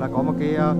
là có một cái ờ,